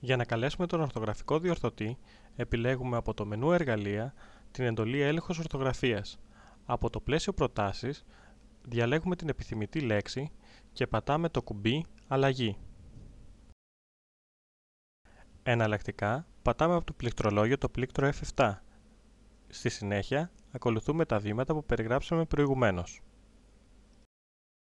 Για να καλέσουμε τον ορθογραφικό διορθωτή, επιλέγουμε από το μενού «Εργαλεία» την εντολή «Έλεγχος ορθογραφίας. Από το πλαίσιο «Προτάσεις» διαλέγουμε την επιθυμητή λέξη και πατάμε το κουμπί «Αλλαγή». Εναλλακτικά, πατάμε από το πληκτρολόγιο το πλήκτρο F7. Στη συνέχεια, ακολουθούμε τα βήματα που περιγράψαμε προηγουμένως.